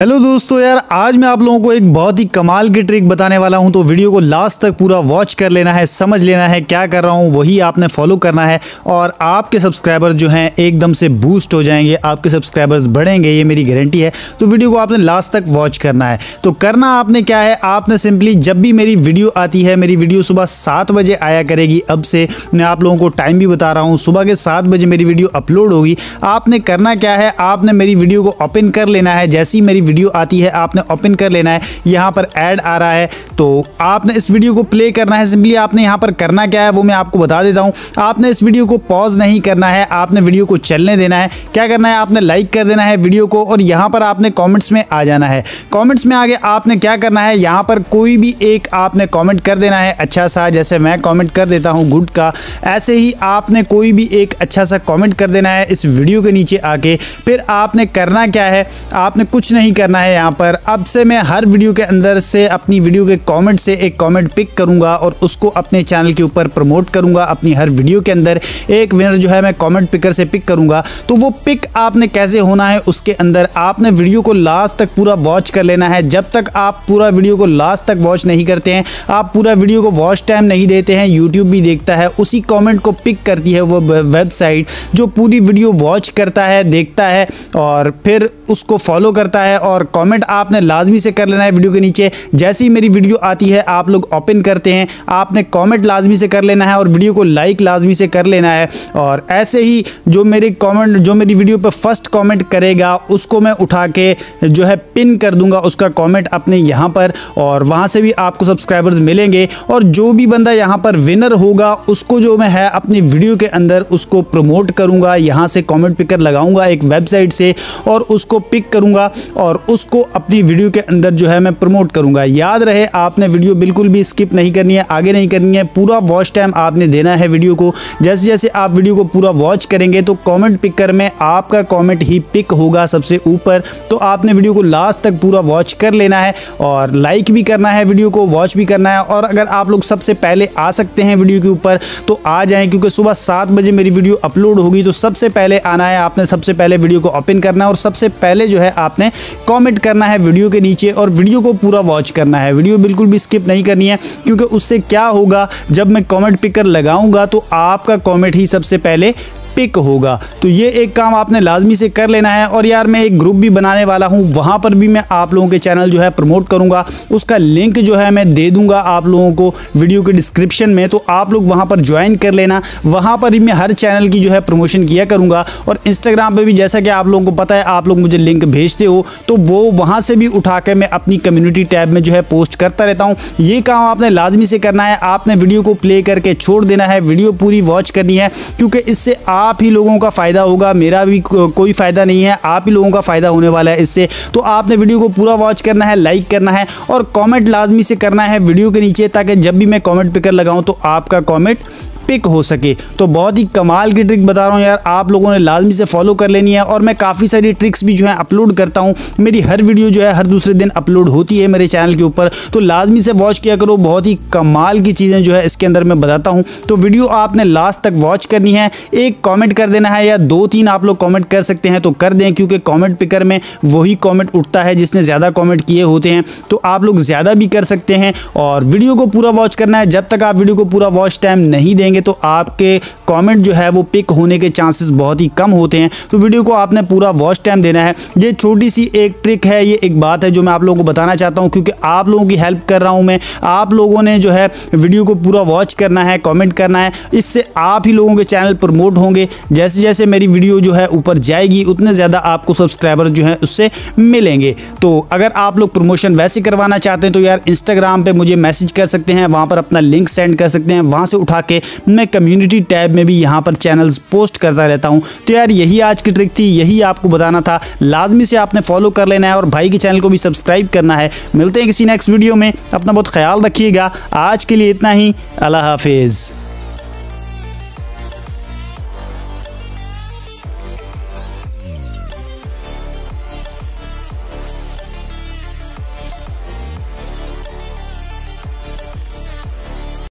Hello दोस्तों यार, आज मैं आप लोगों को एक बहुत ही कमाल की ट्रिक बताने वाला हूँ तो वीडियो को लास्ट तक पूरा वॉच कर लेना है, समझ लेना है क्या कर रहा हूँ, वही आपने फॉलो करना है, और आपके सब्सक्राइबर जो हैं एकदम से बूस्ट हो जाएँगे, आपके सब्सक्राइबर्स बढ़ेंगे, ये मेरी गारंटी है तो वीडियो को आपने लास्ट तक वॉच करना है। तो करना आपने क्या है, आपने सिंपली जब भी मेरी वीडियो आती है, मेरी वीडियो सुबह सात बजे आया करेगी, अब से मैं आप लोगों को टाइम भी बता रहा हूँ, सुबह के सात बजे मेरी वीडियो अपलोड होगी, आपने करना क्या है, आपने मेरी वीडियो को ओपन कर लेना है, जैसी मेरी वीडियो आती है, आपने ओपन कर लेना है, यहाँ पर ऐड आ रहा है तो आपने इस वीडियो को प्ले करना है, सिंपली आपने यहाँ पर करना क्या है, वो मैं आपको बता देता हूँ। आपने इस वीडियो को पॉज नहीं करना है, आपने वीडियो को चलने देना है। क्या करना है, आपने लाइक कर देना है वीडियो को और यहाँ पर आपने कॉमेंट्स में आ जाना है। कॉमेंट्स में आगे आपने क्या करना है, यहाँ पर कोई भी एक आपने कॉमेंट कर देना है अच्छा सा, जैसे मैं कॉमेंट कर देता हूँ गुड का, ऐसे ही आपने कोई भी एक अच्छा सा कॉमेंट कर देना है इस वीडियो के नीचे आके। फिर आपने करना क्या है, आपने कुछ नहीं करना है यहाँ पर। अब से मैं हर वीडियो के अंदर से अपनी वीडियो के कमेंट से एक कमेंट पिक करूँगा और उसको अपने चैनल के ऊपर प्रमोट करूँगा अपनी हर वीडियो के अंदर। एक विनर जो है मैं कमेंट पिकर से पिक करूँगा। तो वो पिक आपने कैसे होना है उसके अंदर आपने वीडियो को लास्ट तक पूरा वॉच कर लेना है। जब तक आप पूरा वीडियो को लास्ट तक वॉच नहीं करते हैं, आप पूरा वीडियो को वॉच टाइम नहीं देते हैं यूट्यूब भी देखता है, उसी कॉमेंट को पिक करती है वो वेबसाइट जो पूरी वीडियो वॉच करता है, देखता है और फिर उसको फॉलो करता है और कमेंट आपने लाजमी से कर लेना है वीडियो के नीचे। जैसे ही मेरी वीडियो आती है, आप लोग ओपन करते हैं। आपने कमेंट लाजमी से कर लेना है और वीडियो को लाइक लाजमी से कर लेना है। और ऐसे ही जो मेरे कमेंट जो मेरी वीडियो पर फ़र्स्ट कमेंट करेगा, उसको मैं उठा के जो है पिन कर दूँगा। उसका कमेंट अपने यहाँ पर और वहाँ से भी आपको सब्सक्राइबर्स मिलेंगे। और जो भी बंदा यहाँ पर विनर होगा, उसको जो मैं है अपनी वीडियो के अंदर उसको प्रमोट करूँगा। यहाँ से कॉमेंट पिकर लगाऊँगा एक वेबसाइट से और उसको पिक करूँगा। और उसको अपनी वीडियो के अंदर जो है मैं प्रमोट करूँगा। याद रहे, आपने वीडियो बिल्कुल भी स्किप नहीं करनी है, आगे नहीं करनी है, पूरा वॉच टाइम आपने देना है वीडियो को। जैसे जैसे आप वीडियो को पूरा वॉच करेंगे तो कमेंट पिकर में आपका कमेंट ही पिक होगा सबसे ऊपर। तो आपने वीडियो को लास्ट तक पूरा वॉच कर लेना है और लाइक भी करना है वीडियो को वॉच भी करना है। और अगर आप लोग सबसे पहले आ सकते हैं वीडियो के ऊपर तो आ जाएँ, क्योंकि सुबह सात बजे मेरी वीडियो अपलोड होगी। तो सबसे पहले आना है, आपने सबसे पहले वीडियो को ओपन करना है और सबसे पहले जो है आपने कॉमेंट करना है वीडियो के नीचे और वीडियो को पूरा वॉच करना है। वीडियो बिल्कुल भी स्किप नहीं करनी है, क्योंकि उससे क्या होगा? जब मैं कॉमेंट पिकर लगाऊँगा तो आपका कॉमेंट ही सबसे पहले पिक होगा। तो ये एक काम आपने लाजमी से कर लेना है और यार मैं एक ग्रुप भी बनाने वाला हूँ, वहाँ पर भी मैं आप लोगों के चैनल जो है प्रमोट करूँगा। उसका लिंक जो है मैं दे दूँगा आप लोगों को वीडियो के डिस्क्रिप्शन में तो आप लोग वहाँ पर ज्वाइन कर लेना। वहाँ पर मैं हर चैनल की जो है प्रमोशन किया करूँगा। और इंस्टाग्राम पर भी जैसा कि आप लोगों को पता है, आप लोग मुझे लिंक भेजते हो तो वो वहाँ से भी उठा कर मैं अपनी कम्युनिटी टैब में जो है पोस्ट करता रहता हूँ। ये काम आपने लाजमी से करना है। आपने वीडियो को प्ले करके छोड़ देना है। वीडियो पूरी वॉच करनी है, क्योंकि इससे आप आप ही लोगों का फ़ायदा होगा, मेरा भी कोई फ़ायदा नहीं है, आप ही लोगों का फ़ायदा होने वाला है इससे। तो आपने वीडियो को पूरा वॉच करना है लाइक करना है और कॉमेंट लाजमी से करना है वीडियो के नीचे, ताकि जब भी मैं कमेंट पिकर लगाऊँ तो आपका कमेंट पिक हो सके। तो बहुत ही कमाल की ट्रिक बता रहा हूँ यार। आप लोगों ने लाजमी से फॉलो कर लेनी है और मैं काफ़ी सारी ट्रिक्स भी जो है अपलोड करता हूँ। मेरी हर वीडियो जो है हर दूसरे दिन अपलोड होती है मेरे चैनल के ऊपर। तो लाजमी से वॉच किया करो। बहुत ही कमाल की चीज़ें जो है इसके अंदर मैं बताता हूँ। तो वीडियो आपने लास्ट तक वॉच करनी है। एक कॉमेंट कर देना है या दो तीन आप लोग कॉमेंट कर सकते हैं तो कर दें, क्योंकि कॉमेंट पिकर में वही कॉमेंट उठता है जिसने ज़्यादा कॉमेंट किए होते हैं। तो आप लोग ज़्यादा भी कर सकते हैं और वीडियो को पूरा वॉच करना है। जब तक आप वीडियो को पूरा वॉच टाइम नहीं देंगे तो आपके कमेंट जो है वो पिक होने के चांसेस बहुत ही कम होते हैं। तो वीडियो को आपने पूरा वॉच टाइम देना है। ये छोटी सी एक ट्रिक है, ये एक बात है जो मैं आप लोगों को बताना चाहता हूँ, क्योंकि आप लोगों की हेल्प कर रहा हूँ मैं। आप लोगों ने जो है वीडियो को पूरा वॉच करना है कॉमेंट करना है। इससे आप ही लोगों के चैनल प्रमोट होंगे। जैसे जैसे मेरी वीडियो जो है ऊपर जाएगी, उतने ज़्यादा आपको सब्सक्राइबर जो है उससे मिलेंगे। तो अगर आप लोग प्रमोशन वैसे करवाना चाहते हैं तो यार इंस्टाग्राम पर मुझे मैसेज कर सकते हैं, वहाँ पर अपना लिंक सेंड कर सकते हैं, वहाँ से उठा के मैं कम्युनिटी टैब में भी यहाँ पर चैनल्स पोस्ट करता रहता हूँ। तो यार, यही आज की ट्रिक थी, यही आपको बताना था। लाजमी से आपने फॉलो कर लेना है और भाई के चैनल को भी सब्सक्राइब करना है। मिलते हैं किसी नेक्स्ट वीडियो में। अपना बहुत ख्याल रखिएगा। आज के लिए इतना ही। अल्लाह हाफिज़।